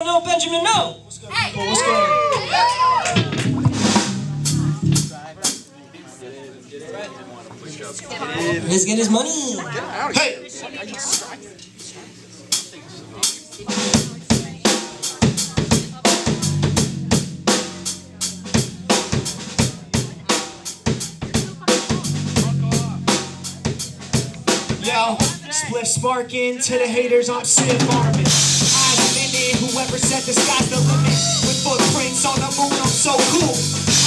No, Benjamin, no. Hey. What's on? Let's get his money. Hey! Yo, split sparking to the haters, I'm Sid. Whoever said the sky's the limit. With footprints on the moon, I'm so cool.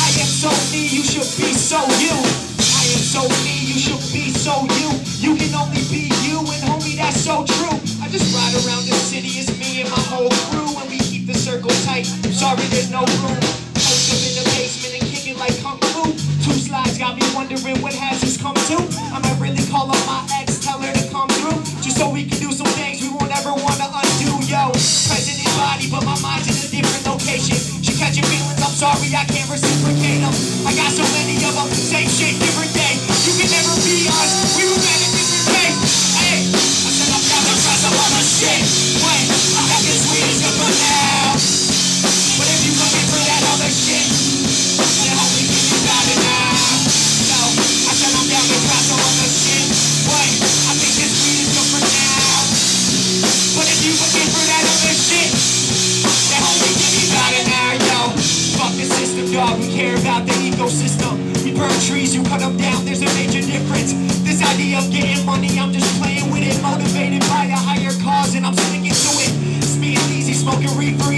I am so me, you should be so you. I am so me, you should be so you. You can only be you, and homie, that's so true. I just ride around the city, it's me and my whole crew, and we keep the circle tight. Sorry, there's no room. Post up in the basement and kick it like kung fu. Two slides got me wondering what has this come to. I might really call up my ex, tell her to come through, just so we can catching feelings, I'm sorry, I can't reciprocate them. I got so many of them, same shit, different day. You can never be us, dog. We care about the ecosystem. We burn trees, you cut them down. There's a major difference. This idea of getting money, I'm just playing with it. Motivated by a higher cause, and I'm sticking to it. It's me and Easy smoking reefer,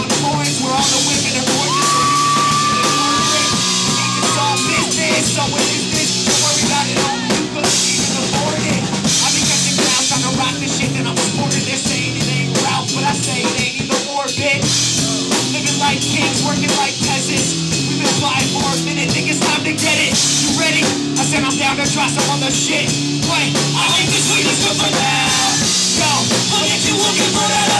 I'll where all the women can it's all business, so this? Don't you even afford it. I be catching clowns trying to rock the shit that I'm supporting. They're it ain't but I say it ain't. Living like kings, working like peasants. We've been flying for a minute, think it's time to get it. You ready? I said I'm down to try some other shit. Wait, I this for now. Yo, but if you looking for that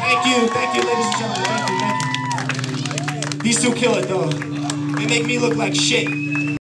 Thank you, thank you, ladies and gentlemen. Thank you. These two kill it though. They make me look like shit.